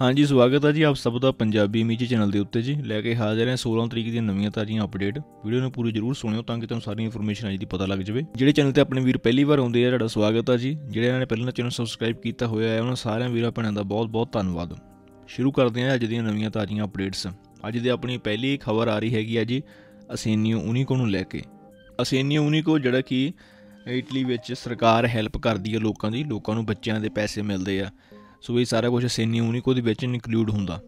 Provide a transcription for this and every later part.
ਹਾਂਜੀ, ਸਵਾਗਤ ਹੈ ਜੀ ਆਪ ਸਭ ਦਾ ਪੰਜਾਬੀ ਮੀਜੀ ਚੈਨਲ ਦੇ ਉੱਤੇ ਜੀ। ਲੈ ਕੇ ਹਾਜ਼ਰ ਹਾਂ 16 ਤਰੀਕ ਦੀਆਂ ਨਵੀਆਂ ਤਾਜ਼ੀਆਂ ਅਪਡੇਟ ਵੀਡੀਓ ਨੂੰ ਪੂਰੀ ਜਰੂਰ ਸੁਣਿਓ ਤਾਂ ਕਿ ਤੁਹਾਨੂੰ ਸਾਰੀ ਇਨਫੋਰਮੇਸ਼ਨ ਆਜੀ ਦੀ ਪਤਾ ਲੱਗ ਜਾਵੇ। ਜਿਹੜੇ ਚੈਨਲ ਤੇ ਆਪਣੇ ਵੀਰ ਪਹਿਲੀ ਵਾਰ ਆਉਂਦੇ ਆ, ਤੁਹਾਡਾ ਸਵਾਗਤ ਹੈ ਜੀ। ਜਿਹੜੇ ਇਹਨਾਂ ਨੇ ਪਹਿਲਾਂ ਚੈਨਲ ਸਬਸਕ੍ਰਾਈਬ ਕੀਤਾ ਹੋਇਆ ਹੈ, ਉਹਨਾਂ ਸਾਰਿਆਂ ਵੀਰਾਂ ਭੈਣਾਂ ਦਾ ਬਹੁਤ-ਬਹੁਤ ਧੰਨਵਾਦ। ਸ਼ੁਰੂ ਕਰਦੇ ਹਾਂ ਅੱਜ ਦੀਆਂ ਨਵੀਆਂ ਤਾਜ਼ੀਆਂ ਅਪਡੇਟਸ ਅੱਜ ਦੀ ਆਪਣੀ ਪਹਿਲੀ ਖਬਰ ਆ ਰਹੀ ਹੈਗੀ ਆ ਜੀ ਅਸੇਨੀਓ ਉਨੀਕੋ ਨੂੰ ਲੈ ਕੇ। ਅਸੇਨੀਓ ਉਨੀਕੋ ਜਿਹੜਾ ਕਿ ਇਟਲੀ ਵਿੱਚ ਸਰਕਾਰ ਹੈਲਪ ਕਰਦੀ ਹੈ ਲੋਕਾਂ ਦੀ, ਲੋਕਾਂ ਨੂੰ ਬੱਚਿਆਂ ਦੇ ਪੈਸੇ ਮਿਲਦੇ ਆ। ਸੋ ਇਹ ਸਾਰਾ ਕੁਝ ਅਸੇਨੀਓ ਯੂਨੀਕੋ ਦੇ ਵਿੱਚ ਇਨਕਲੂਡ ਹੁੰਦਾ।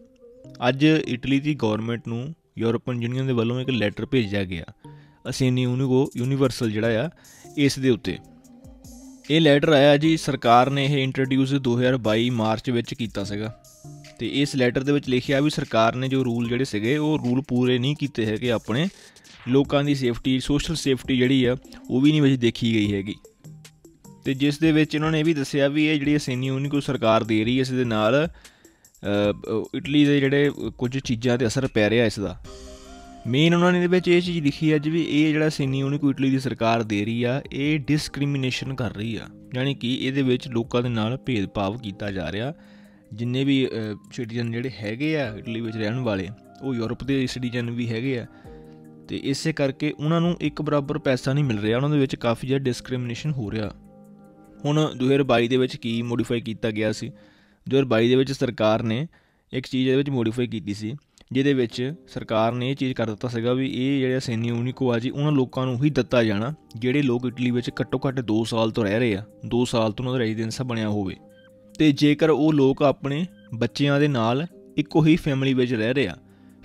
ਅੱਜ ਇਟਲੀ ਦੀ ਗਵਰਨਮੈਂਟ ਨੂੰ ਯੂਰਪੀਅਨ ਯੂਨੀਅਨ ਦੇ ਵੱਲੋਂ ਇੱਕ ਲੈਟਰ ਭੇਜਿਆ ਗਿਆ। ਅਸੇਨੀਓ ਯੂਨੀਕੋ ਯੂਨੀਵਰਸਲ ਜਿਹੜਾ ਆ, ਇਸ ਦੇ ਉੱਤੇ। ਇਹ ਲੈਟਰ ਆਇਆ ਜੀ, ਸਰਕਾਰ ਨੇ ਇਹ ਇੰਟਰੋਡਿਊਸ 2022 ਮਾਰਚ ਵਿੱਚ ਕੀਤਾ ਸੀਗਾ। ਤੇ ਇਸ ਲੈਟਰ ਦੇ ਵਿੱਚ ਲਿਖਿਆ ਵੀ ਸਰਕਾਰ ਨੇ ਜੋ ਰੂਲ ਜਿਹੜੇ ਸੀਗੇ, ਉਹ ਰੂਲ ਪੂਰੇ ਨਹੀਂ ਕੀਤੇ ਹੈਗੇ ਆਪਣੇ। ਲੋਕਾਂ ਦੀ ਸੇਫਟੀ ਸੋਸ਼ਲ ਸੇਫਟੀ ਜਿਹੜੀ ਆ, ਉਹ ਵੀ ਨਹੀਂ ਵਿੱਚ ਦੇਖੀ ਗਈ ਹੈਗੀ। ਤੇ ਜਿਸ ਦੇ ਵਿੱਚ ਇਹਨਾਂ ਨੇ ਇਹ ਵੀ ਦੱਸਿਆ ਵੀ ਇਹ ਜਿਹੜੀ ਅਸੀਨੀ ਯੂਨੀ ਕੋ ਸਰਕਾਰ ਦੇ ਰਹੀ ਹੈ ਇਸ ਦੇ ਨਾਲ ਇਟਲੀ ਦੇ ਜਿਹੜੇ ਕੁਝ ਚੀਜ਼ਾਂ ਤੇ ਅਸਰ ਪੈ ਰਿਹਾ ਇਸ ਦਾ। ਮੇਨ ਉਹਨਾਂ ਨੇ ਇਹਦੇ ਵਿੱਚ ਇਹ ਚੀਜ਼ ਲਿਖੀ ਹੈ ਜੀ ਵੀ ਇਹ ਜਿਹੜਾ ਸੈਨੀ ਉਹਨੇ ਕੋ ਇਟਲੀ ਦੀ ਸਰਕਾਰ ਦੇ ਰਹੀ ਆ, ਇਹ ਡਿਸਕ੍ਰਿਮੀਨੇਸ਼ਨ ਕਰ ਰਹੀ ਆ। ਯਾਨੀ ਕਿ ਇਹਦੇ ਵਿੱਚ ਲੋਕਾਂ ਦੇ ਨਾਲ ਭੇਦਭਾਵ ਕੀਤਾ ਜਾ ਰਿਹਾ। ਜਿੰਨੇ ਵੀ ਸਿਟੀਜ਼ਨ ਜਿਹੜੇ ਹੈਗੇ ਆ ਇਟਲੀ ਵਿੱਚ ਰਹਿਣ ਵਾਲੇ, ਉਹ ਯੂਰਪ ਦੇ ਸਿਟੀਜ਼ਨ ਵੀ ਹੈਗੇ ਆ। ਤੇ ਇਸੇ ਕਰਕੇ ਉਹਨਾਂ ਨੂੰ ਇੱਕ ਬਰਾਬਰ ਪੈਸਾ ਨਹੀਂ ਮਿਲ ਰਿਹਾ, ਉਹਨਾਂ ਦੇ ਵਿੱਚ ਕਾਫੀ ਜ਼ਿਆਦਾ ਡਿਸਕ੍ਰਿਮੀਨੇਸ਼ਨ ਹੋ ਰਿਹਾ। ਹੁਣ 2022 ਦੇ ਵਿੱਚ ਕੀ ਮੋਡੀਫਾਈ ਕੀਤਾ ਗਿਆ ਸੀ? 2022 ਦੇ ਵਿੱਚ ਸਰਕਾਰ ਨੇ ਇੱਕ ਚੀਜ਼ ਇਹਦੇ ਵਿੱਚ ਮੋਡੀਫਾਈ ਕੀਤੀ ਸੀ, ਜਿਹਦੇ ਵਿੱਚ ਸਰਕਾਰ ਨੇ ਇਹ ਚੀਜ਼ ਕਰ ਦਿੱਤਾ ਸੀਗਾ ਵੀ ਇਹ ਜਿਹੜਾ ਸੈਨੀ ਯੂਨੀਕੋ ਆ ਜੀ, ਉਹਨਾਂ ਲੋਕਾਂ ਨੂੰ ਹੀ ਦਿੱਤਾ ਜਾਣਾ, ਜਿਹੜੇ ਲੋਕ ਇਟਲੀ ਵਿੱਚ ਘੱਟੋ ਘੱਟ 2 ਸਾਲ ਤੋਂ ਰਹਿ ਰਹੇ ਆ 2 ਸਾਲ ਤੋਂ ਉਹਨਾਂ ਦਾ ਰੈਜ਼ੀਡੈਂਸ ਬਣਿਆ ਹੋਵੇ। ਤੇ ਜੇਕਰ ਉਹ ਲੋਕ ਆਪਣੇ ਬੱਚਿਆਂ ਦੇ ਨਾਲ ਇੱਕੋ ਹੀ ਫੈਮਿਲੀ ਵਿੱਚ ਰਹਿ ਰਹੇ ਆ,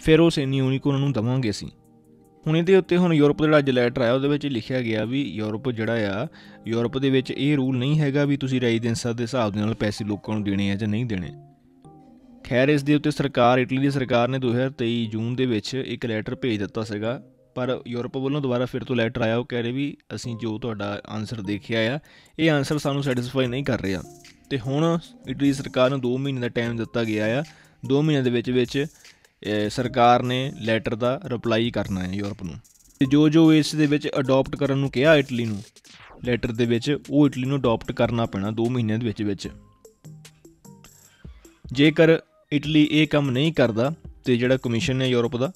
ਫਿਰ ਉਹ ਸੈਨੀ ਯੂਨੀਕੋ ਉਹਨਾਂ ਨੂੰ ਦਵਾਂਗੇ ਅਸੀਂ। ਹੁਣ ਇਹਦੇ ਉੱਤੇ ਹੁਣ ਯੂਰਪ ਦਾ ਜਿਹੜਾ ਅੱਜ ਲੈਟਰ ਆਇਆ, ਉਹਦੇ ਵਿੱਚ ਲਿਖਿਆ ਗਿਆ ਵੀ ਯੂਰਪ ਜਿਹੜਾ ਆ, ਯੂਰਪ ਦੇ ਵਿੱਚ ਇਹ ਰੂਲ ਨਹੀਂ ਹੈਗਾ ਵੀ ਤੁਸੀਂ ਰੈਜ਼ੀਡੈਂਸਾਂ ਦੇ ਹਿਸਾਬ ਦੇ ਨਾਲ ਪੈਸੇ ਲੋਕਾਂ ਨੂੰ ਦੇਣੇ ਆ ਜਾਂ ਨਹੀਂ ਦੇਣੇ। ਖੈਰ, ਇਸ ਦੇ ਉੱਤੇ ਸਰਕਾਰ ਇਟਲੀ ਦੀ ਸਰਕਾਰ ਨੇ 2023 ਜੂਨ ਦੇ ਵਿੱਚ ਇੱਕ ਲੈਟਰ ਭੇਜ ਦਿੱਤਾ ਸੀਗਾ, ਪਰ ਯੂਰਪ ਵੱਲੋਂ ਦੁਬਾਰਾ ਫਿਰ ਤੋਂ ਲੈਟਰ ਆਇਆ, ਉਹ ਕਹਿ ਰਹੇ ਵੀ ਅਸੀਂ ਜੋ ਤੁਹਾਡਾ ਆਨਸਰ ਦੇਖਿਆ ਆ, ਇਹ ਆਨਸਰ ਸਾਨੂੰ ਸੈਟੀਸਫਾਈ ਨਹੀਂ ਕਰ ਰਿਹਾ। ਤੇ ਹੁਣ ਇਟਲੀ ਸਰਕਾਰ ਨੂੰ 2 ਮਹੀਨੇ ਦਾ ਟਾਈਮ ਦਿੱਤਾ ਗਿਆ ਆ 2 ਮਹੀਨਿਆਂ ਦੇ ਵਿੱਚ ਵਿੱਚ ਸਰਕਾਰ ਨੇ ਲੈਟਰ ਦਾ ਰਿਪਲਾਈ ਕਰਨਾ ਹੈ ਯੂਰਪ ਨੂੰ। ਤੇ ਜੋ ਜੋ ਇਸ ਦੇ ਵਿੱਚ ਅਡਾਪਟ ਕਰਨ ਨੂੰ ਕਿਹਾ ਇਟਲੀ ਨੂੰ ਲੈਟਰ ਦੇ ਵਿੱਚ ਉਹ ਇਟਲੀ ਨੂੰ ਅਡਾਪਟ ਕਰਨਾ ਪੈਣਾ 2 ਮਹੀਨਿਆਂ ਦੇ ਵਿੱਚ ਵਿੱਚ। ਜੇਕਰ ਇਟਲੀ ਇਹ ਕੰਮ ਨਹੀਂ ਕਰਦਾ ਤੇ ਜਿਹੜਾ ਕਮਿਸ਼ਨ ਹੈ ਯੂਰਪ ਦਾ,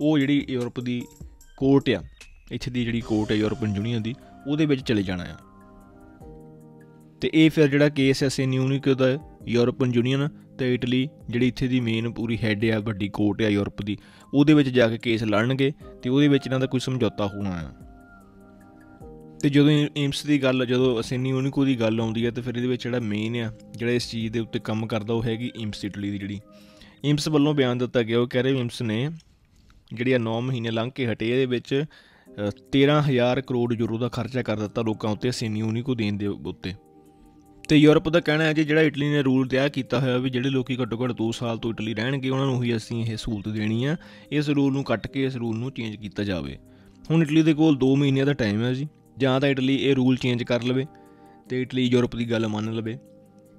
ਉਹ ਜਿਹੜੀ ਯੂਰਪ ਦੀ ਕੋਰਟ ਆ, ਇੱਥੇ ਦੀ ਜਿਹੜੀ ਕੋਰਟ ਹੈ ਯੂਰਪੀਅਨ ਯੂਨੀਅਨ ਦੀ, ਉਹਦੇ ਵਿੱਚ ਚਲੇ ਜਾਣਾ ਆ। ਤੇ ਇਹ ਫਿਰ ਜਿਹੜਾ ਕੇਸ ਹੈ ਸੈਨਿਊਨਿਕ ਦਾ ਯੂਰਪੀਅਨ ਯੂਨੀਅਨ ਤੇ ਇਟਲੀ, ਜਿਹੜੀ ਇੱਥੇ ਦੀ ਮੇਨ ਪੂਰੀ ਹੈੱਡ ਆ, ਵੱਡੀ ਕੋਰਟ ਆ ਯੂਰਪ ਦੀ, ਉਹਦੇ ਵਿੱਚ ਜਾ ਕੇ ਕੇਸ ਲੜਨਗੇ ਤੇ ਉਹਦੇ ਵਿੱਚ ਇਹਨਾਂ ਦਾ ਕੋਈ ਸਮਝੌਤਾ ਹੋਣਾ ਆ। ਤੇ ਜਦੋਂ ਏਮਸ ਦੀ ਗੱਲ, ਜਦੋਂ ਅਸੈਨੀ ਯੂਨੀਕੋ ਦੀ ਗੱਲ ਆਉਂਦੀ ਹੈ ਤੇ ਫਿਰ ਇਹਦੇ ਵਿੱਚ ਜਿਹੜਾ ਮੇਨ ਆ, ਜਿਹੜਾ ਇਸ ਚੀਜ਼ ਦੇ ਉੱਤੇ ਕੰਮ ਕਰਦਾ, ਉਹ ਹੈਗੀ ਏਮਸ ਇਟਲੀ ਦੀ ਜਿਹੜੀ। ਏਮਸ ਵੱਲੋਂ ਬਿਆਨ ਦਿੱਤਾ ਗਿਆ, ਉਹ ਕਹਿ ਰਹੇ ਏਮਸ ਨੇ ਜਿਹੜੀ ਆ 9 ਮਹੀਨੇ ਲੰਘ ਕੇ ਹਟੇ, ਇਹਦੇ ਵਿੱਚ 13000 ਕਰੋੜ ਯੂਰੋ ਦਾ ਖਰਚਾ ਕਰ ਦਿੱਤਾ ਲੋਕਾਂ ਉੱਤੇ ਅਸੈਨੀ ਯੂਨੀਕੋ ਦੇਣ ਦੇ ਉੱਤੇ। ਤੇ ਯੂਰਪ ਦਾ ਕਹਿਣਾ ਹੈ ਜੀ ਜਿਹੜਾ ਇਟਲੀ ਨੇ ਰੂਲ ਤਿਆਰ ਕੀਤਾ ਹੋਇਆ ਵੀ ਜਿਹੜੇ ਲੋਕੀ ਘੱਟੋ ਘੱਟ 2 ਸਾਲ ਤੋਂ ਇਟਲੀ ਰਹਿਣਗੇ, ਉਹਨਾਂ ਨੂੰ ਹੀ ਅਸੀਂ ਇਹ ਸਹੂਲਤ ਦੇਣੀ ਆ। ਇਸ ਰੂਲ ਨੂੰ ਕੱਟ ਕੇ ਇਸ ਰੂਲ ਨੂੰ ਚੇਂਜ ਕੀਤਾ ਜਾਵੇ। ਹੁਣ ਇਟਲੀ ਦੇ ਕੋਲ 2 ਮਹੀਨਿਆਂ ਦਾ ਟਾਈਮ ਹੈ ਜੀ। ਜਾਂ ਤਾਂ ਇਟਲੀ ਇਹ ਰੂਲ ਚੇਂਜ ਕਰ ਲਵੇ ਤੇ ਇਟਲੀ ਯੂਰਪ ਦੀ ਗੱਲ ਮੰਨ ਲਵੇ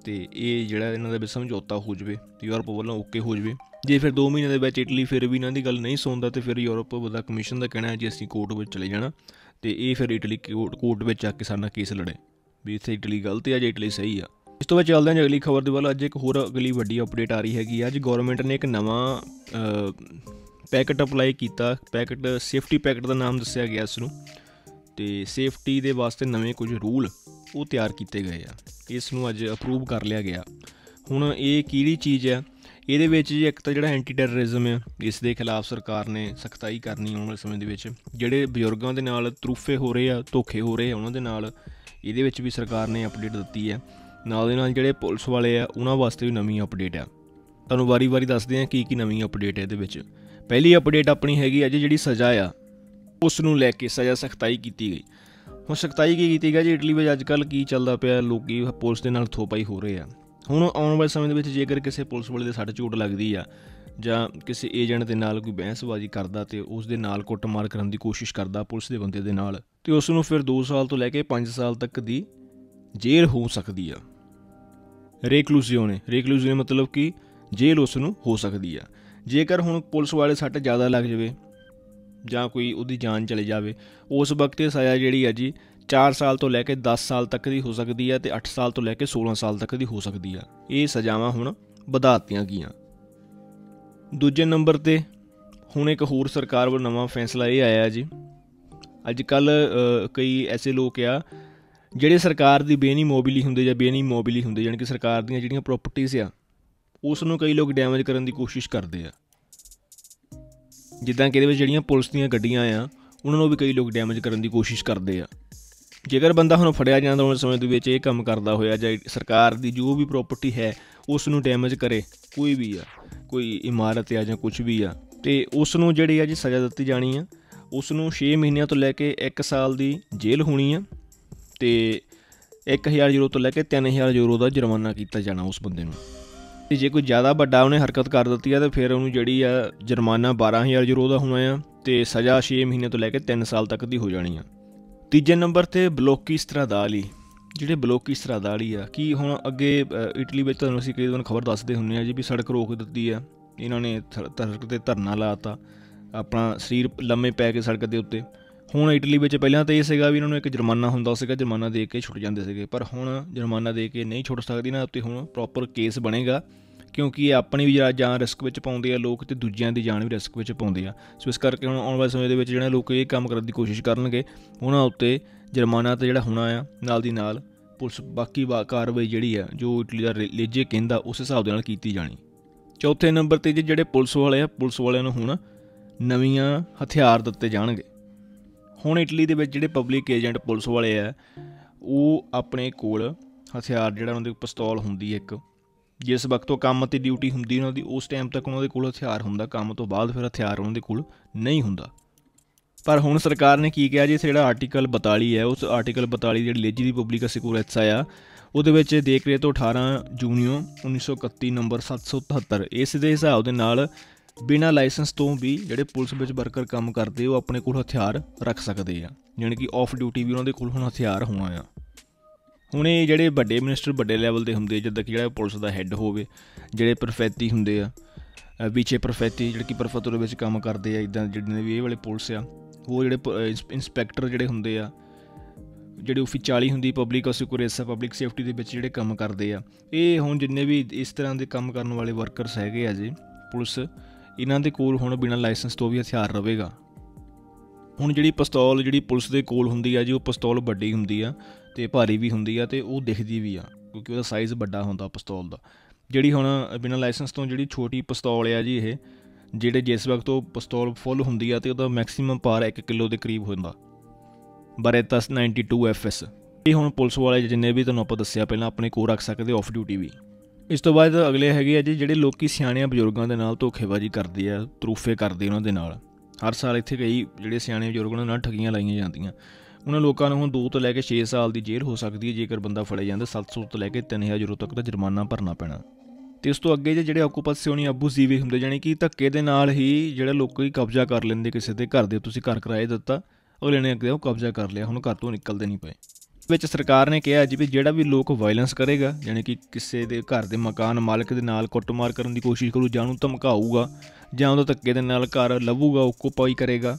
ਤੇ ਇਹ ਜਿਹੜਾ ਇਹਨਾਂ ਦਾ ਵਿੱਚ ਸਮਝੌਤਾ ਹੋ ਜਵੇ ਤੇ ਯੂਰਪ ਵੱਲੋਂ ਓਕੇ ਹੋ ਜਵੇ। ਜੇ ਫਿਰ 2 ਮਹੀਨਿਆਂ ਦੇ ਵਿੱਚ ਇਟਲੀ ਫਿਰ ਵੀ ਇਹਨਾਂ ਦੀ ਗੱਲ ਨਹੀਂ ਸੁਣਦਾ ਤੇ ਫਿਰ ਯੂਰਪ ਦਾ ਕਮਿਸ਼ਨ ਦਾ ਕਹਿਣਾ ਹੈ ਜੀ ਅਸੀਂ ਕੋਰਟ ਵਿੱਚ ਚਲੇ ਜਾਣਾ ਤੇ ਇਹ ਫਿਰ ਇਟਲੀ ਕੋਰਟ ਵਿੱਚ ਆ ਕੇ ਸਾਡਾ ਕੇਸ ਲੜੇ। ਵੀ ਇੱਥੇ ਇਟਲੀ ਗਲਤ ਆ ਜਾਂ ਇਟਲੀ ਸਹੀ ਆ। ਇਸ ਤੋਂ ਬਾਅਦ ਚੱਲਦੇ ਹਾਂ ਅਗਲੀ ਖਬਰ ਦੇ ਵੱਲ। ਅੱਜ ਇੱਕ ਹੋਰ ਅਗਲੀ ਵੱਡੀ ਅਪਡੇਟ ਆ ਰਹੀ ਹੈਗੀ ਅੱਜ ਗਵਰਨਮੈਂਟ ਨੇ ਇੱਕ ਨਵਾਂ ਪੈਕਟ ਅਪਲਾਈ ਕੀਤਾ। ਪੈਕਟ ਸੇਫਟੀ ਪੈਕਟ ਦਾ ਨਾਮ ਦੱਸਿਆ ਗਿਆ ਇਸ ਨੂੰ। ਤੇ ਸੇਫਟੀ ਦੇ ਵਾਸਤੇ ਨਵੇਂ ਕੁਝ ਰੂਲ ਉਹ ਤਿਆਰ ਕੀਤੇ ਗਏ ਆ। ਇਸ ਨੂੰ ਅੱਜ ਅਪਰੂਵ ਕਰ ਲਿਆ ਗਿਆ। ਹੁਣ ਇਹ ਕਿਹੜੀ ਚੀਜ਼ ਹੈ ਇਹਦੇ ਵਿੱਚ ਜੀ ਇੱਕ ਤਾਂ ਜਿਹੜਾ ਐਂਟੀ ਟੈਰਰਿਜ਼ਮ ਹੈ ਇਸ ਦੇ ਖਿਲਾਫ ਸਰਕਾਰ ਨੇ ਸਖਤਾਈ ਕਰਨੀ ਆਉਣ ਵਾਲੇ ਸਮੇਂ ਦੇ ਵਿੱਚ। ਜਿਹੜੇ ਬਜ਼ੁਰਗਾਂ ਦੇ ਨਾਲ ਤਰੂਫੇ ਹੋ ਰਹੇ ਆ, ਧੋਖੇ ਹੋ ਰਹੇ ਆ, ਉਹਨਾਂ ਦੇ ਨਾਲ ਇਹਦੇ ਵਿੱਚ ਵੀ ਸਰਕਾਰ ਨੇ ਅਪਡੇਟ ਦਿੱਤੀ ਹੈ। ਨਾਲ ਦੇ ਨਾਲ ਜਿਹੜੇ ਪੁਲਿਸ ਵਾਲੇ ਆ, ਉਹਨਾਂ ਵਾਸਤੇ ਵੀ ਨਵੀਂ ਅਪਡੇਟ ਆ। ਤੁਹਾਨੂੰ ਵਾਰੀ-ਵਾਰੀ ਦੱਸਦੇ ਆ ਕੀ ਕੀ ਨਵੀਂ ਅਪਡੇਟ ਹੈ ਇਹਦੇ ਵਿੱਚ। ਪਹਿਲੀ ਅਪਡੇਟ ਆਪਣੀ ਹੈਗੀ ਅੱਜ ਜਿਹੜੀ ਸਜ਼ਾ ਆ, ਉਸ ਨੂੰ ਲੈ ਕੇ ਸਜ਼ਾ ਸਖਤਾਈ ਕੀਤੀ ਗਈ। ਹੁਣ ਸਖਤਾਈ ਕੀ ਕੀਤੀ ਗਈ ਜੀ, ਇਟਲੀ ਵਿੱਚ ਅੱਜ ਕੱਲ ਕੀ ਚੱਲਦਾ ਪਿਆ, ਲੋਕੀ ਪੁਲਿਸ ਦੇ ਨਾਲ ਥੋਪਾਈ ਹੋ ਰਹੇ ਆ। ਹੁਣ ਆਉਣ ਵਾਲੇ ਸਮੇਂ ਦੇ ਵਿੱਚ ਜੇਕਰ ਕਿਸੇ ਪੁਲਿਸ ਵਾਲੇ ਦੇ ਸੱਟ ਝੂਟ ਲੱਗਦੀ ਆ ਜਾਂ ਕਿਸੇ ਏਜੰਟ ਦੇ ਨਾਲ ਕੋਈ ਬਹਿਸਬਾਜ਼ੀ ਕਰਦਾ ਤੇ ਉਸ ਦੇ ਨਾਲ ਕੁੱਟਮਾਰ ਕਰਨ ਦੀ ਕੋਸ਼ਿਸ਼ ਕਰਦਾ ਪੁਲਿਸ ਦੇ ਬੰਦੇ ਦੇ ਨਾਲ, ਤੇ ਉਸ ਨੂੰ ਫਿਰ 2 ਸਾਲ ਤੋਂ ਲੈ ਕੇ 5 ਸਾਲ ਤੱਕ ਦੀ ਜੇਲ੍ਹ ਹੋ ਸਕਦੀ ਆ। ਰੇਕਲੂਸੀਓਨੇ ਰੇਕਲੂਸੀਓਨੇ ਮਤਲਬ ਕਿ ਜੇਲ੍ਹ ਉਸ ਨੂੰ ਹੋ ਸਕਦੀ ਆ। ਜੇਕਰ ਹੁਣ ਪੁਲਿਸ ਵਾਲੇ ਸੱਟ ਜ਼ਿਆਦਾ ਲੱਗ ਜਾਵੇ ਜਾਂ ਕੋਈ ਉਹਦੀ ਜਾਨ ਚਲੇ ਜਾਵੇ, ਉਸ ਵਕਤ ਇਹ ਸਜ਼ਾ ਜਿਹੜੀ ਆ ਜੀ 4 ਸਾਲ ਤੋਂ ਲੈ ਕੇ 10 ਸਾਲ ਤੱਕ ਦੀ ਹੋ ਸਕਦੀ ਹੈ ਤੇ 8 ਸਾਲ ਤੋਂ ਲੈ ਕੇ 16 ਸਾਲ ਤੱਕ ਦੀ ਹੋ ਸਕਦੀ ਆ। ਇਹ ਸਜ਼ਾਵਾਂ ਹੁਣ ਵਧਾਤੀਆਂ ਗਈਆਂ। ਦੂਜੇ ਨੰਬਰ ਤੇ ਹੁਣ ਇੱਕ ਹੋਰ ਸਰਕਾਰ ਵੱਲੋਂ ਨਵਾਂ ਫੈਸਲਾ ਇਹ ਆਇਆ ਜੀ। ਅੱਜ ਕੱਲ ਕਈ ਐਸੇ ਲੋਕ ਆ ਜਿਹੜੇ ਸਰਕਾਰ ਦੀ ਬੇਨੀ ਮੋਬਿਲੀ ਹੁੰਦੇ ਜਾਂ ਬੇਨੀ ਮੋਬਿਲੀ ਹੁੰਦੇ, ਯਾਨੀ ਕਿ ਸਰਕਾਰ ਦੀਆਂ ਜਿਹੜੀਆਂ ਪ੍ਰਾਪਰਟੀਆਂ ਆ ਉਸ ਨੂੰ ਕਈ ਲੋਕ ਡੈਮੇਜ ਕਰਨ ਦੀ ਕੋਸ਼ਿਸ਼ ਕਰਦੇ ਆ। ਜਿੱਦਾਂ ਕਿ ਇਹਦੇ ਵਿੱਚ ਜਿਹੜੀਆਂ ਪੁਲਿਸ ਦੀਆਂ ਗੱਡੀਆਂ ਆ, ਉਹਨਾਂ ਨੂੰ ਵੀ ਕਈ ਲੋਕ ਡੈਮੇਜ ਕਰਨ ਦੀ ਕੋਸ਼ਿਸ਼ ਕਰਦੇ ਆ। ਜੇਕਰ ਬੰਦਾ ਹੁਣ ਫੜਿਆ ਜਾਂਦਾ ਉਸ ਸਮੇਂ ਦੇ ਵਿੱਚ, ਇਹ ਕੰਮ ਕਰਦਾ ਹੋਇਆ ਜਾਂ ਸਰਕਾਰ ਦੀ ਜੋ ਵੀ ਪ੍ਰਾਪਰਟੀ ਹੈ ਉਸ ਨੂੰ ਡੈਮੇਜ ਕਰੇ, ਕੋਈ ਵੀ ਆ। ਕੋਈ ਇਮਾਰਤ ਆ ਜਾਂ ਕੁਝ ਵੀ ਆ, ਤੇ ਉਸ ਨੂੰ ਜਿਹੜੀ ਆ ਜੀ ਸਜ਼ਾ ਦਿੱਤੀ ਜਾਣੀ ਆ ਉਸ ਨੂੰ 6 ਮਹੀਨਿਆਂ ਤੋਂ ਲੈ ਕੇ 1 ਸਾਲ ਦੀ ਜੇਲ੍ਹ ਹੋਣੀ ਆ, ਤੇ 1000 ਯੂਰੋ ਤੋਂ ਲੈ ਕੇ 3000 ਯੂਰੋ ਦਾ ਜੁਰਮਾਨਾ ਕੀਤਾ ਜਾਣਾ ਉਸ ਬੰਦੇ ਨੂੰ। ਤੇ ਜੇ ਕੋਈ ਜ਼ਿਆਦਾ ਵੱਡਾ ਉਹਨੇ ਹਰਕਤ ਕਰ ਦਿੱਤੀ ਆ, ਤੇ ਫਿਰ ਉਹਨੂੰ ਜਿਹੜੀ ਆ ਜੁਰਮਾਨਾ 12000 ਯੂਰੋ ਦਾ ਹੋਣਾ ਆ, ਤੇ ਸਜ਼ਾ 6 ਮਹੀਨੇ ਤੋਂ ਲੈ ਕੇ 3 ਸਾਲ ਤੱਕ ਦੀ ਹੋ ਜਾਣੀ ਆ। ਤੀਜੇ ਨੰਬਰ ਤੇ ਬਲੋਕੀ ਸਤਰਾਦਾਲੀ ਜਿਹੜੇ ਬਲੋਕੀ ਵਾਲੀ ਆ, ਕੀ ਹੁਣ ਅੱਗੇ ਇਟਲੀ ਵਿੱਚ ਤੁਹਾਨੂੰ ਅਸੀਂ ਕਈ ਦਿਨ ਖਬਰ ਦੱਸਦੇ ਹੁੰਨੇ ਆ ਜੀ ਵੀ ਸੜਕ ਰੋਕ ਦਿੱਤੀ ਆ, ਇਹਨਾਂ ਨੇ ਸੜਕ ਤੇ ਧਰਨਾ ਲਾਤਾ ਆਪਣਾ ਸਰੀਰ ਲੰਮੇ ਪੈ ਕੇ ਸੜਕ ਦੇ ਉੱਤੇ। ਹੁਣ ਇਟਲੀ ਵਿੱਚ ਪਹਿਲਾਂ ਤਾਂ ਇਹ ਸੀਗਾ ਵੀ ਇਹਨਾਂ ਨੂੰ ਇੱਕ ਜੁਰਮਾਨਾ ਹੁੰਦਾ ਸੀਗਾ, ਜੁਰਮਾਨਾ ਦੇ ਕੇ ਛੁੱਟ ਜਾਂਦੇ ਸੀਗੇ, ਪਰ ਹੁਣ ਜੁਰਮਾਨਾ ਦੇ ਕੇ ਨਹੀਂ ਛੁੱਟ ਸਕਦੀ, ਨਾ ਉੱਤੇ ਹੁਣ ਪ੍ਰੋਪਰ ਕੇਸ ਬਣੇਗਾ, ਕਿਉਂਕਿ ਇਹ ਆਪਣੀ ਵੀ ਜਾਨ ਰਿਸਕ ਵਿੱਚ ਪਾਉਂਦੇ ਆ ਲੋਕ ਤੇ ਦੂਜਿਆਂ ਦੀ ਜਾਨ ਵੀ ਰਿਸਕ ਵਿੱਚ ਪਾਉਂਦੇ ਆ। ਸੋ ਇਸ ਕਰਕੇ ਹੁਣ ਆਉਣ ਵਾਲੇ ਸਮੇਂ ਦੇ ਵਿੱਚ ਜਿਹੜੇ ਲੋਕ ਇਹ ਕੰਮ ਕਰਨ ਦੀ ਕੋਸ਼ਿਸ਼ ਕਰਨਗੇ, ਉਹਨਾਂ ਉੱਤੇ ਜੁਰਮਾਨਾ ਤੇ ਜਿਹੜਾ ਹੋਣਾ ਆ, ਨਾਲ ਦੀ ਨਾਲ ਪੁਲਿਸ ਬਾਕੀ ਕਾਰਵਾਈ ਜਿਹੜੀ ਆ, ਜੋ ਇਟਲੀ ਦਾ ਲੇਜੇ ਕਹਿੰਦਾ, ਉਸ ਹਿਸਾਬ ਦੇ ਨਾਲ ਕੀਤੀ ਜਾਣੀ। ਚੌਥੇ ਨੰਬਰ ਤੇ ਜਿਹੜੇ ਪੁਲਿਸ ਵਾਲੇ ਆ, ਪੁਲਿਸ ਵਾਲਿਆਂ ਨੂੰ ਹੁਣ ਨਵੀਆਂ ਹਥਿਆਰ ਦਿੱਤੇ ਜਾਣਗੇ। ਹੁਣ ਇਟਲੀ ਦੇ ਵਿੱਚ ਜਿਹੜੇ ਪਬਲਿਕ ਏਜੰਟ ਪੁਲਿਸ ਵਾਲੇ ਆ, ਉਹ ਆਪਣੇ ਕੋਲ ਹਥਿਆਰ ਜਿਹੜਾ ਉਹਨਾਂ ਦੇ ਪਿਸਤੌਲ ਹੁੰਦੀ ਹੈ ਇੱਕ। ਜਿਸ ਵਕਤ ਉਹ ਕੰਮ ਤੇ ਡਿਊਟੀ ਹੁੰਦੀ ਉਹਨਾਂ ਦੀ, ਉਸ ਟਾਈਮ ਤੱਕ ਉਹਨਾਂ ਦੇ ਕੋਲ ਹਥਿਆਰ ਹੁੰਦਾ, ਕੰਮ ਤੋਂ ਬਾਅਦ ਫਿਰ ਹਥਿਆਰ ਉਹਨਾਂ ਦੇ ਕੋਲ ਨਹੀਂ ਹੁੰਦਾ। ਪਰ ਹੁਣ ਸਰਕਾਰ ਨੇ ਕੀ ਕਿਹਾ ਜੀ ਜਿਹੜਾ ਆਰਟੀਕਲ 42 ਹੈ, ਉਸ ਆਰਟੀਕਲ 42 ਜਿਹੜੀ ਲੇਜੀ ਦੀ ਪਬਲਿਕ ਸਿਕਿਉਰਿਟੀ ਆ ਉਹਦੇ ਵਿੱਚ ਦੇਖ ਰਹੇ ਤੋਂ 18 ਜੂਨੀਓ 1931 ਨੰਬਰ 777 ਇਸ ਦੇ ਹਿਸਾਬ ਦੇ ਨਾਲ ਬਿਨਾਂ ਲਾਇਸੈਂਸ ਤੋਂ ਵੀ ਜਿਹੜੇ ਪੁਲਿਸ ਵਿੱਚ ਵਰਕਰ ਕੰਮ ਕਰਦੇ, ਉਹ ਆਪਣੇ ਕੋਲ ਹਥਿਆਰ ਰੱਖ ਸਕਦੇ ਆ ਯਾਨੀ ਕਿ ਆਫ ਡਿਊਟੀ ਵੀ ਉਹਨਾਂ ਦੇ ਕੋਲ ਹੁਣ ਹਥਿਆਰ ਹੋਣਾ ਆ। ਹੁਣ ਇਹ ਜਿਹੜੇ ਵੱਡੇ ਮਿਨਿਸਟਰ ਵੱਡੇ ਲੈਵਲ ਦੇ ਹੁੰਦੇ ਜਿੱਦਾਂ ਕਿ ਜਿਹੜਾ ਪੁਲਿਸ ਦਾ ਹੈੱਡ ਹੋਵੇ, ਜਿਹੜੇ ਪ੍ਰਫੈਤੀ ਹੁੰਦੇ ਆ ਵਿਚੇ ਪ੍ਰਫੈਤੀ ਜਿਹੜੇ ਕਿ ਪ੍ਰਫਤਰ ਵਿੱਚ ਕੰਮ ਕਰਦੇ ਆ, ਇਦਾਂ ਜਿਹੜੇ ਵੀ ਇਹ ਵਾਲੇ ਪੁਲਿਸ ਆ ਹੋਰ ਜਿਹੜੇ ਇਨਸਪੈਕਟਰ ਜਿਹੜੇ ਹੁੰਦੇ ਆ, ਜਿਹੜੇ ਅਫੀਸ਼ੀਅਲੀ ਹੁੰਦੀ ਪਬਲਿਕ ਸਿਕਿਉਰਿਟੀ ਪਬਲਿਕ ਸੇਫਟੀ ਦੇ ਵਿੱਚ ਜਿਹੜੇ ਕੰਮ ਕਰਦੇ ਆ। ਇਹ ਹੁਣ ਜਿੰਨੇ ਵੀ ਇਸ ਤਰ੍ਹਾਂ ਦੇ ਕੰਮ ਕਰਨ ਵਾਲੇ ਵਰਕਰਸ ਹੈਗੇ ਆ ਜੀ, ਪੁਲਿਸ, ਇਹਨਾਂ ਦੇ ਕੋਲ ਹੁਣ ਬਿਨਾਂ ਲਾਇਸੈਂਸ ਤੋਂ ਵੀ ਹਥਿਆਰ ਰਹੇਗਾ। ਹੁਣ ਜਿਹੜੀ ਪਿਸਤੌਲ, ਜਿਹੜੀ ਪੁਲਿਸ ਦੇ ਕੋਲ ਹੁੰਦੀ ਆ ਜੀ, ਉਹ ਪਿਸਤੌਲ ਵੱਡੀ ਹੁੰਦੀ ਆ ਤੇ ਭਾਰੀ ਵੀ ਹੁੰਦੀ ਆ ਤੇ ਉਹ ਦਿਖਦੀ ਵੀ ਆ, ਕਿਉਂਕਿ ਉਹਦਾ ਸਾਈਜ਼ ਵੱਡਾ ਹੁੰਦਾ ਪਿਸਤੌਲ ਦਾ। ਜਿਹੜੀ ਹੁਣ ਬਿਨਾਂ ਲਾਇਸੈਂਸ ਤੋਂ ਜਿਹੜੀ ਛੋਟੀ ਪਿਸਤੌਲ ਆ ਜੀ ਇਹ ਜਿਹੜੇ ਜਿਸ ਵਕਤ ਉਹ ਪਿਸਤੌਲ ਫੁੱਲ ਹੁੰਦੀ ਆ ਤੇ ਉਹਦਾ ਮੈਕਸਿਮਮ ਪਾਰ 1 ਕਿਲੋ ਦੇ ਕਰੀਬ ਹੁੰਦਾ। ਬਰੇਤਸ 92 ਐਫਐਸ ਇਹ ਹੁਣ ਪੁਲਿਸ ਵਾਲੇ ਜਿੰਨੇ ਵੀ ਤੁਹਾਨੂੰ ਆਪਾਂ ਦੱਸਿਆ, ਪਹਿਲਾਂ ਆਪਣੇ ਕੋਲ ਰੱਖ ਸਕਦੇ ਆਫ ਡਿਊਟੀ ਵੀ। ਇਸ ਤੋਂ ਬਾਅਦ ਅਗਲੇ ਹੈਗੇ ਆ ਜੀ, ਜਿਹੜੇ ਲੋਕੀ ਸਿਆਣਿਆਂ ਬਜ਼ੁਰਗਾਂ ਦੇ ਨਾਲ ਧੋਖੇਬਾਜ਼ੀ ਕਰਦੇ ਆ, ਤਰੂਫੇ ਕਰਦੇ ਉਹਨਾਂ ਦੇ ਨਾਲ। ਹਰ ਸਾਲ ਇੱਥੇ ਕਈ ਜਿਹੜੇ ਸਿਆਣੇ ਬਜ਼ੁਰਗ ਉਹਨਾਂ ਨਾਲ ਠੱਗੀਆਂ ਲਾਈਆਂ ਜਾਂਦੀਆਂ। ਉਹਨਾਂ ਲੋਕਾਂ ਨੂੰ ਹੁਣ 2 ਤੋਂ ਲੈ ਕੇ 6 ਸਾਲ ਦੀ ਜੇਲ੍ਹ ਹੋ ਸਕਦੀ ਹੈ, ਜੇਕਰ ਬੰਦਾ ਫੜਿਆ ਜਾਂਦਾ 700 ਤੋਂ ਲੈ ਕੇ 3000 ਯੂਰੋ ਤੱਕ ਦਾ ਜੁਰਮਾਨਾ ਭਰਨਾ ਪੈਣਾ। ਤੇ ਉਸ ਤੋਂ ਅੱਗੇ ਜੇ ਜਿਹੜੇ ਆਕੂਪੇਸ਼ਨੀ ਅਬੂਜ਼ੀਵੇ ਹੁੰਦੇ ਜਾਨੀ ਕਿ ਧੱਕੇ ਦੇ ਨਾਲ ਹੀ ਜਿਹੜੇ ਲੋਕੀ ਕਬਜ਼ਾ ਕਰ ਲੈਂਦੇ ਕਿਸੇ ਦੇ ਘਰ ਦੇ, ਤੁਸੀਂ ਘਰ ਕਿਰਾਏ ਦਿੱਤਾ, ਅਗਲੇ ਨੇ ਅੱਗੇ ਉਹ ਕਬਜ਼ਾ ਕਰ ਲਿਆ, ਹੁਣ ਘਰ ਤੋਂ ਨਿਕਲਦੇ ਨਹੀਂ ਪਏ। ਵਿੱਚ ਸਰਕਾਰ ਨੇ ਕਿਹਾ ਜੀ ਵੀ ਜਿਹੜਾ ਵੀ ਲੋਕ ਵਾਇਲੈਂਸ ਕਰੇਗਾ ਯਾਨੀ ਕਿ ਕਿਸੇ ਦੇ ਘਰ ਦੇ ਮਕਾਨ ਮਾਲਕ ਦੇ ਨਾਲ ਕੁੱਟਮਾਰ ਕਰਨ ਦੀ ਕੋਸ਼ਿਸ਼ ਕਰੂ ਜਾਂ ਉਹਨੂੰ ਧਮਕਾਊਗਾ, ਜਾਂ ਉਹਦਾ ਧੱਕੇ ਦੇ ਨਾਲ ਘਰ ਲਵੂਗਾ ਓਕੂਪਾਈ ਕਰੇਗਾ,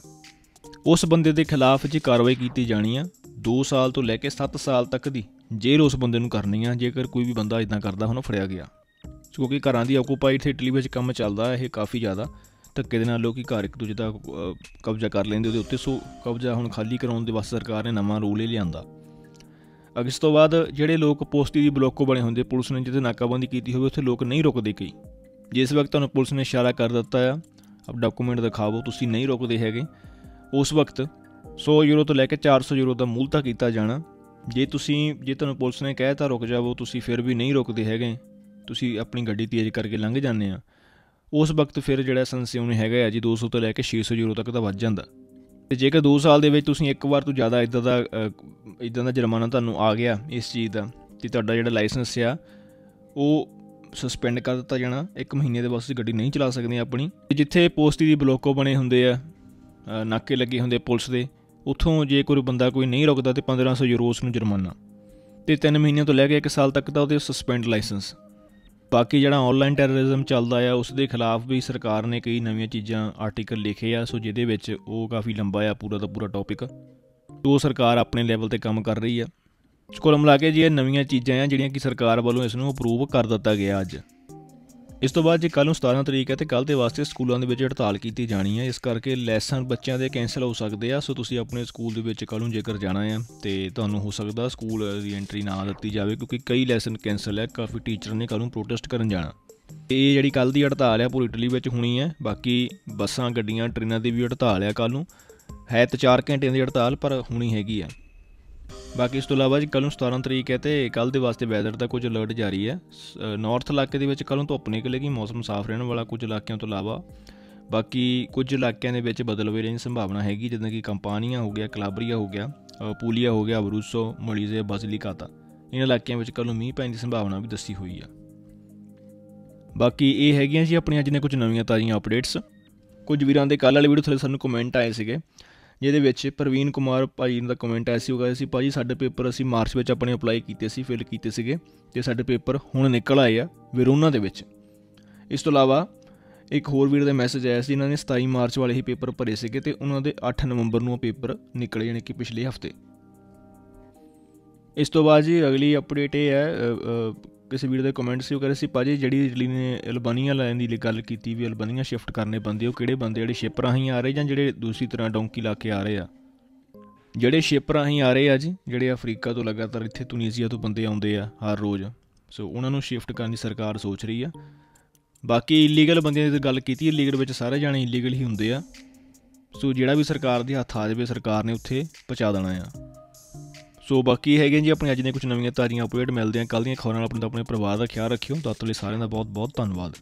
ਉਸ ਬੰਦੇ ਦੇ ਖਿਲਾਫ ਜੀ ਕਾਰਵਾਈ ਕੀਤੀ ਜਾਣੀ ਆ 2 ਸਾਲ ਤੋਂ ਲੈ ਕੇ 7 ਸਾਲ ਤੱਕ ਦੀ ਜੇਲ੍ਹ ਉਸ ਬੰਦੇ ਨੂੰ ਕਰਨੀ ਆ, ਜੇਕਰ ਕੋਈ ਵੀ ਬੰਦਾ ਇਦਾਂ ਕਰਦਾ, ਹੁਣ ਫੜਿਆ ਗਿਆ। ਕਿਉਂਕਿ ਘਰਾਂ ਦੀ ਓਕੂਪਾਈ ਤੇ ਇਟਲੀ ਵਿੱਚ ਕੰਮ ਚੱਲਦਾ ਇਹ ਕਾਫੀ ਜ਼ਿਆਦਾ, ਧੱਕੇ ਦੇ ਨਾਲ ਲੋਕੀ ਘਰ ਇੱਕ ਦੂਜੇ ਦਾ ਕਬਜ਼ਾ ਕਰ ਲੈਂਦੇ ਉਹਦੇ ਉੱਤੇ, ਸੋ ਕਬਜ਼ਾ ਹੁਣ ਖਾਲੀ ਕਰਾਉਣ ਦੇ ਵਾਸਤੇ ਸਰਕਾਰ ਨੇ ਨਵਾਂ ਰੂਲ ਹੀ ਲਿਆਂਦਾ। ਅਗਸ ਤੋਂ ਬਾਅਦ ਜਿਹੜੇ ਲੋਕ ਪੋਸਟੀ ਦੀ ਬਲੋਕੋ ਬਣੇ ਹੁੰਦੇ, ਪੁਲਿਸ ਨੇ ਜਿੱਥੇ ਨਾਕਾਬੰਦੀ ਕੀਤੀ ਹੋਵੇ, ਉੱਥੇ ਲੋਕ ਨਹੀਂ ਰੁਕਦੇ ਕਈ। ਜਿਸ ਵਕਤ ਤੁਹਾਨੂੰ ਪੁਲਿਸ ਨੇ ਇਸ਼ਾਰਾ ਕਰ ਦਿੱਤਾ ਆ ਅਬ ਡਾਕੂਮੈਂਟ ਦਿਖਾਵੋ ਤੁਸੀਂ ਨਹੀਂ ਰੁਕਦੇ ਹੈਗੇ, ਉਸ ਵਕਤ 100 ਯੂਰੋ ਤੋਂ ਲੈ ਕੇ 400 ਯੂਰੋ ਦਾ ਮੁਲਤਾ ਕੀਤਾ ਜਾਣਾ। ਜੇ ਤੁਸੀਂ, ਜੇ ਤੁਹਾਨੂੰ ਪੁਲਿਸ ਨੇ ਕਹਿਤਾ ਰੁਕ ਜਾਵੋ, ਤੁਸੀਂ ਫਿਰ ਵੀ ਨਹੀਂ ਰੁਕਦੇ ਹੈਗੇ। ਤੁਸੀਂ ਆਪਣੀ ਗੱਡੀ ਤੇਜ਼ ਕਰਕੇ ਲੰਘ ਜਾਂਦੇ ਆ, ਉਸ ਵਕਤ ਫਿਰ ਜਿਹੜਾ ਸੰਸਿਉਨ ਹੈਗਾ ਜੀ 200 ਤੋਂ ਲੈ ਕੇ 600 ਯੂਰੋ ਤੱਕ ਦਾ ਵੱਧ ਜਾਂਦਾ। ਤੇ ਜੇਕਰ 2 ਸਾਲ ਦੇ ਵਿੱਚ ਤੁਸੀਂ ਇੱਕ ਵਾਰ ਤੋਂ ਜ਼ਿਆਦਾ ਇਦਾਂ ਦਾ ਇਦਾਂ ਦਾ ਜੁਰਮਾਨਾ ਤੁਹਾਨੂੰ ਆ ਗਿਆ ਇਸ ਚੀਜ਼ ਦਾ, ਤੇ ਤੁਹਾਡਾ ਜਿਹੜਾ ਲਾਇਸੈਂਸ ਆ, ਉਹ ਸਸਪੈਂਡ ਕਰ ਦਿੱਤਾ ਜਾਣਾ, ਇੱਕ ਮਹੀਨੇ ਦੇ ਵਾਸਤੇ ਗੱਡੀ ਨਹੀਂ ਚਲਾ ਸਕਦੇ ਆਪਣੀ। ਜਿੱਥੇ ਪੋਸਟੀ ਦੀ ਬਲੋਕੋ ਬਣੇ ਹੁੰਦੇ ਆ ਨਾਕੇ ਲੱਗੇ ਹੁੰਦੇ ਪੁਲਿਸ ਦੇ, ਉੱਥੋਂ ਜੇ ਕੋਈ ਬੰਦਾ ਕੋਈ ਨਹੀਂ ਰੁਕਦਾ ਤੇ 1500 ਯੂਰੋਸ ਨੂੰ ਜੁਰਮਾਨਾ। ਤੇ 3 ਮਹੀਨਿਆਂ ਤੋਂ ਲੈ ਕੇ 1 ਸਾਲ ਤੱਕ ਦਾ ਉਹਦੇ ਸਸਪੈਂਡ ਲਾਇਸੈਂਸ। ਬਾਕੀ ਜਿਹੜਾ ਆਨਲਾਈਨ ਟੈਰਰਿਜ਼ਮ ਚੱਲਦਾ ਆ ਉਸ ਦੇ ਖਿਲਾਫ ਵੀ ਸਰਕਾਰ ਨੇ ਕਈ ਨਵੀਆਂ ਚੀਜ਼ਾਂ ਆਰਟੀਕਲ ਲਿਖੇ ਆ, ਸੋ ਜਿਹਦੇ ਵਿੱਚ ਉਹ ਕਾਫੀ ਲੰਬਾ ਆ, ਪੂਰਾ ਦਾ ਪੂਰਾ ਟੌਪਿਕ ਉਹ ਸਰਕਾਰ ਆਪਣੇ ਲੈਵਲ ਤੇ ਕੰਮ ਕਰ ਰਹੀ ਆ। ਕੁੱਲ ਮਿਲਾ ਕੇ ਜੀ ਇਹ ਨਵੀਆਂ ਚੀਜ਼ਾਂ ਆ, ਜਿਹੜੀਆਂ ਕਿ ਸਰਕਾਰ ਵੱਲੋਂ ਇਸ ਨੂੰ ਅਪਰੂਵ ਕਰ ਦਿੱਤਾ ਗਿਆ ਅੱਜ। ਇਸ ਤੋਂ ਬਾਅਦ ਜੇ ਕੱਲ ਨੂੰ 17 ਤਰੀਕ ਹੈ ਤੇ ਕੱਲ ਦੇ ਵਾਸਤੇ ਸਕੂਲਾਂ ਦੇ ਵਿੱਚ ਹੜਤਾਲ ਕੀਤੀ ਜਾਣੀ ਹੈ। ਇਸ ਕਰਕੇ ਲੈਸਨ ਬੱਚਿਆਂ ਦੇ ਕੈਨਸਲ ਹੋ ਸਕਦੇ ਆ। ਸੋ ਤੁਸੀਂ ਆਪਣੇ ਸਕੂਲ ਦੇ ਵਿੱਚ ਕੱਲ ਨੂੰ ਜੇਕਰ ਜਾਣਾ ਹੈ ਤੇ ਤੁਹਾਨੂੰ ਹੋ ਸਕਦਾ ਸਕੂਲ ਦੀ ਐਂਟਰੀ ਨਾ ਦਿੱਤੀ ਜਾਵੇ ਕਿਉਂਕਿ ਕਈ ਲੈਸਨ ਕੈਨਸਲ ਹੈ। ਕਾਫੀ ਟੀਚਰ ਨੇ ਕੱਲ ਨੂੰ ਪ੍ਰੋਟੈਸਟ ਕਰਨ ਜਾਣਾ। ਇਹ ਜਿਹੜੀ ਕੱਲ ਦੀ ਹੜਤਾਲ ਹੈ ਪੂਰੀ ਇਟਲੀ ਵਿੱਚ ਹੋਣੀ ਹੈ। ਬਾਕੀ ਬੱਸਾਂ, ਗੱਡੀਆਂ, ਟ੍ਰੇਨਾਂ ਦੀ ਵੀ ਹੜਤਾਲ ਹੈ ਕੱਲ ਨੂੰ। ਹੈ ਤਾਂ 4 ਘੰਟਿਆਂ ਦੀ ਹੜਤਾਲ, ਪਰ ਹੋਣੀ ਹੈਗੀ ਆ। ਬਾਕੀ ਇਸ ਤੋਂ ਇਲਾਵਾ ਜੀ ਕੱਲ ਨੂੰ 17 ਤਰੀਕ ਹੈ ਤੇ ਕੱਲ ਦੇ ਵਾਸਤੇ ਵੈਦਰ ਦਾ ਕੁਝ ਅਲਰਟ ਜਾਰੀ ਹੈ। ਨਾਰਥ ਇਲਾਕੇ ਦੇ ਵਿੱਚ ਕੱਲ ਨੂੰ ਧੁੱਪ ਨਿਕਲੇਗੀ, ਮੌਸਮ ਸਾਫ਼ ਰਹਿਣ ਵਾਲਾ ਕੁਝ ਇਲਾਕਿਆਂ ਤੋਂ ਇਲਾਵਾ। ਬਾਕੀ ਕੁਝ ਇਲਾਕਿਆਂ ਦੇ ਵਿੱਚ ਬਦਲਵੇਂ ਰਹਿਣ ਦੀ ਸੰਭਾਵਨਾ ਹੈਗੀ, ਜਿੱਦਾਂ ਕਿ ਕੰਪਾਨੀਆਂ ਹੋ ਗਿਆ, ਕਲਾਬਰੀਆ ਹੋ ਗਿਆ ਪੂਲੀਆ ਹੋ ਗਿਆ ਬਰੂਸੋ ਮੋਲੀਜ਼ੇ ਬਜ਼ਲਿਕਾਤਾ ਇਹਨਾਂ ਇਲਾਕਿਆਂ ਵਿੱਚ ਕੱਲ ਨੂੰ ਮੀਂਹ ਪੈਣ ਦੀ ਸੰਭਾਵਨਾ ਵੀ ਦੱਸੀ ਹੋਈ ਆ। ਬਾਕੀ ਇਹ ਹੈਗੀਆਂ ਜੀ ਆਪਣੀਆਂ ਜਿਹਨੇ ਕੁਝ ਨਵੀਆਂ ਤਾਜ਼ੀਆਂ ਅਪਡੇਟਸ ਕੁਝ ਵੀਰਾਂ ਦੇ ਕੱਲ ਵਾਲੇ ਵੀਡੀਓ ਥੱਲੇ ਸਾਨੂੰ ਕਮੈਂਟ ਆਏ ਸੀਗੇ। ਜਿਹਦੇ ਵਿੱਚ ਪ੍ਰਵੀਨ ਕੁਮਾਰ ਭਾਈ ਦਾ ਕਮੈਂਟ ਆਇਆ ਸੀ, ਉਹ ਕਹਿੰਦੇ ਸੀ, ਭਾਜੀ, ਸਾਡੇ ਪੇਪਰ ਅਸੀਂ ਮਾਰਚ ਵਿੱਚ ਆਪਣੇ ਅਪਲਾਈ ਕੀਤੇ ਸੀ ਫਿਲ ਕੀਤੇ ਸੀਗੇ ਤੇ ਸਾਡੇ ਪੇਪਰ ਹੁਣ ਨਿਕਲ ਆਏ ਆ ਵਿਰੋਨਾ ਦੇ ਵਿੱਚ। ਇਸ ਤੋਂ ਇਲਾਵਾ ਇੱਕ ਹੋਰ ਵੀਰ ਦਾ ਮੈਸੇਜ ਆਇਆ ਸੀ ਇਹਨਾਂ ਨੇ 27 ਮਾਰਚ ਵਾਲੇ ਹੀ ਪੇਪਰ ਭਰੇ ਸੀਗੇ ਤੇ ਉਹਨਾਂ ਦੇ 8 ਨਵੰਬਰ ਨੂੰ ਉਹ ਪੇਪਰ ਨਿਕਲੇ, ਯਾਨੀ ਕਿ ਪਿਛਲੇ ਹਫ਼ਤੇ। ਇਸ ਤੋਂ ਬਾਅਦ ਜੀ ਅਗਲੀ ਅਪਡੇਟ ਇਹ ਹੈ ਕਿਸੇ ਵੀਰ ਦੇ ਕਮੈਂਟ ਸੀ, ਉਹ ਕਹਿੰਦੇ ਸੀ, ਭਾਜੀ ਜਿਹੜੀ ਇਟਲੀ ਨੇ ਅਲਬਾਨੀਆ ਲੈਣ ਦੀ ਗੱਲ ਕੀਤੀ ਵੀ ਅਲਬਾਨੀਆ ਸ਼ਿਫਟ ਕਰਨੇ ਬੰਦੇ, ਉਹ ਕਿਹੜੇ ਬੰਦੇ ਜਿਹੜੇ ਸ਼ਿਪ ਰਾਹੀਂ ਆ ਰਹੇ ਜਾਂ ਜਿਹੜੇ ਦੂਸਰੀ ਤਰ੍ਹਾਂ ਡੋਂਕੀ ਲਾ ਕੇ ਆ ਰਹੇ ਆ? ਜਿਹੜੇ ਸ਼ਿਪ ਰਾਹੀਂ ਆ ਰਹੇ ਆ ਜੀ, ਜਿਹੜੇ ਅਫਰੀਕਾ ਤੋਂ ਲਗਾਤਾਰ ਇੱਥੇ ਤੁਨੀਜ਼ੀਆ ਤੋਂ ਬੰਦੇ ਆਉਂਦੇ ਆ ਹਰ ਰੋਜ਼, ਸੋ ਉਹਨਾਂ ਨੂੰ ਸ਼ਿਫਟ ਕਰਨ ਦੀ ਸਰਕਾਰ ਸੋਚ ਰਹੀ ਆ। ਬਾਕੀ ਇਲੀਗਲ ਬੰਦਿਆਂ ਦੀ ਗੱਲ ਕੀਤੀ ਇਲੀਗਲ ਵਿੱਚ ਸਾਰੇ ਜਾਣੇ ਇਲੀਗਲ ਹੀ ਹੁੰਦੇ ਆ। ਸੋ ਜਿਹੜਾ ਵੀ ਸਰਕਾਰ ਦੇ ਹੱਥ ਆ ਜਾਵੇ, ਸਰਕਾਰ ਨੇ ਉੱਥੇ ਪਹੁੰਚਾ ਦੇਣਾ ਆ। ਸੋ ਬਾਕੀ ਹੈਗੇ ਜੀ, ਆਪਣੀ ਅੱਜ ਦੀਆਂ ਕੁਝ ਨਵੀਆਂ ਤਾਜ਼ੀਆਂ ਅਪਡੇਟ ਮਿਲਦੇ ਆਂ। ਕੱਲ ਦੀਆਂ ਖਬਰਾਂ ਨਾਲ ਆਪਣੇ ਆਪਣੇ ਪਰਿਵਾਰ ਦਾ ਖਿਆਲ ਰੱਖਿਓ। ਤਦ ਲਈ ਸਾਰਿਆਂ ਦਾ ਬਹੁਤ ਬਹੁਤ ਧੰਨਵਾਦ।